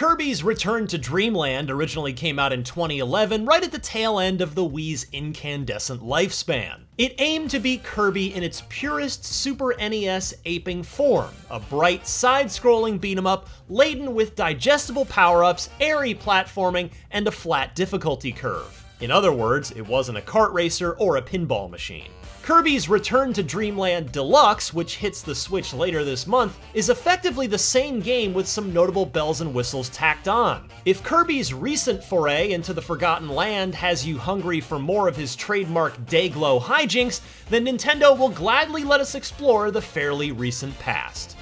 Kirby's Return to Dream Land originally came out in 2011, right at the tail end of the Wii's incandescent lifespan. It aimed to be Kirby in its purest Super NES aping form, a bright, side-scrolling beat 'em up laden with digestible power-ups, airy platforming, and a flat difficulty curve. In other words, it wasn't a kart racer or a pinball machine. Kirby's Return to Dream Land Deluxe, which hits the Switch later this month, is effectively the same game with some notable bells and whistles tacked on. If Kirby's recent foray into the Forgotten Land has you hungry for more of his trademark Day-Glo hijinks, then Nintendo will gladly let us explore the fairly recent past.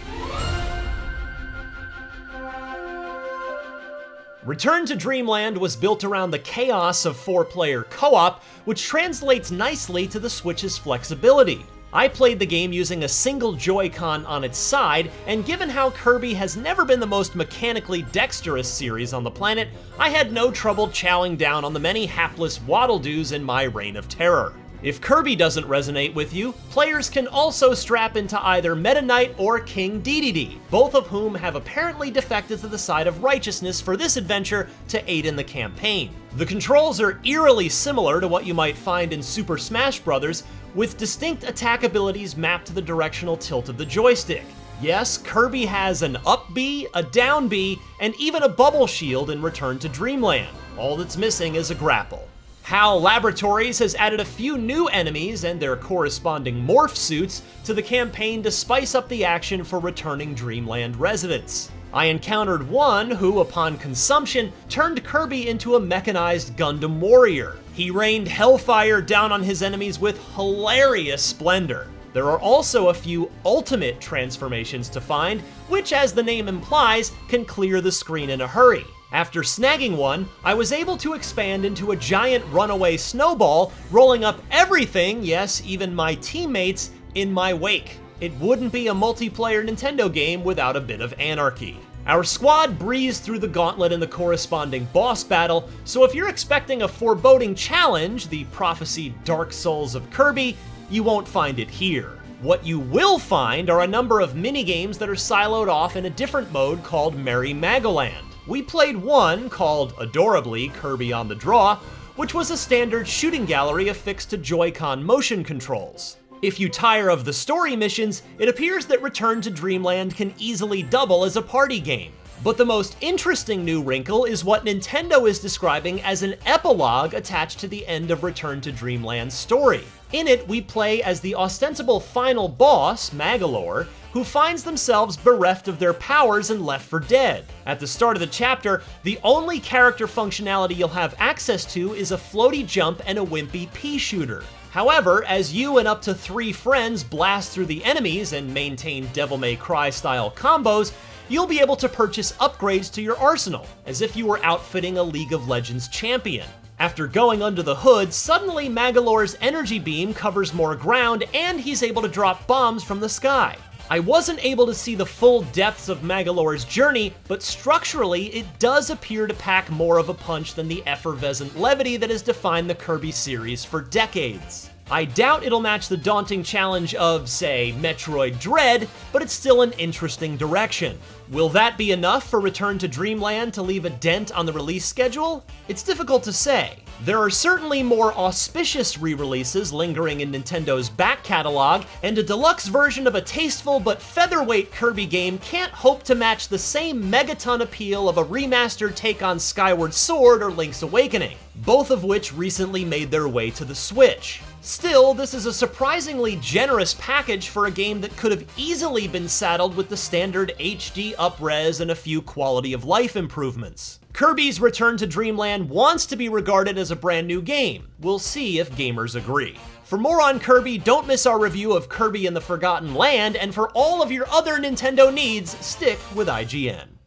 Return to Dream Land was built around the chaos of four-player co-op, which translates nicely to the Switch's flexibility. I played the game using a single Joy-Con on its side, and given how Kirby has never been the most mechanically dexterous series on the planet, I had no trouble chowing down on the many hapless waddle-doos in my reign of terror. If Kirby doesn't resonate with you, players can also strap into either Meta Knight or King Dedede, both of whom have apparently defected to the side of righteousness for this adventure to aid in the campaign. The controls are eerily similar to what you might find in Super Smash Bros., with distinct attack abilities mapped to the directional tilt of the joystick. Yes, Kirby has an up B, a down B, and even a bubble shield in Return to Dream Land. All that's missing is a grapple. HAL Laboratories has added a few new enemies and their corresponding morph suits to the campaign to spice up the action for returning Dreamland residents. I encountered one who, upon consumption, turned Kirby into a mechanized Gundam warrior. He rained hellfire down on his enemies with hilarious splendor. There are also a few ultimate transformations to find, which, as the name implies, can clear the screen in a hurry. After snagging one, I was able to expand into a giant runaway snowball, rolling up everything, yes, even my teammates, in my wake. It wouldn't be a multiplayer Nintendo game without a bit of anarchy. Our squad breezed through the gauntlet in the corresponding boss battle, so if you're expecting a foreboding challenge, the prophesied Dark Souls of Kirby, you won't find it here. What you will find are a number of minigames that are siloed off in a different mode called Merry Magoland. We played one called, adorably, Kirby on the Draw, which was a standard shooting gallery affixed to Joy-Con motion controls. If you tire of the story missions, it appears that Return to Dream Land can easily double as a party game. But the most interesting new wrinkle is what Nintendo is describing as an epilogue attached to the end of Return to Dream Land's story. In it, we play as the ostensible final boss, Magolor, who finds themselves bereft of their powers and left for dead. At the start of the chapter, the only character functionality you'll have access to is a floaty jump and a wimpy pea shooter. However, as you and up to three friends blast through the enemies and maintain Devil May Cry style combos, you'll be able to purchase upgrades to your arsenal, as if you were outfitting a League of Legends champion. After going under the hood, suddenly Magolor's energy beam covers more ground and he's able to drop bombs from the sky. I wasn't able to see the full depths of Magolor's journey, but structurally, it does appear to pack more of a punch than the effervescent levity that has defined the Kirby series for decades. I doubt it'll match the daunting challenge of, say, Metroid Dread, but it's still an interesting direction. Will that be enough for Return to Dream Land to leave a dent on the release schedule? It's difficult to say. There are certainly more auspicious re-releases lingering in Nintendo's back catalog, and a deluxe version of a tasteful but featherweight Kirby game can't hope to match the same megaton appeal of a remastered take on Skyward Sword or Link's Awakening, both of which recently made their way to the Switch. Still, this is a surprisingly generous package for a game that could have easily been saddled with the standard HD upres and a few quality of life improvements. Kirby's Return to Dream Land wants to be regarded as a brand new game. We'll see if gamers agree. For more on Kirby, don't miss our review of Kirby in the Forgotten Land, and for all of your other Nintendo needs, stick with IGN.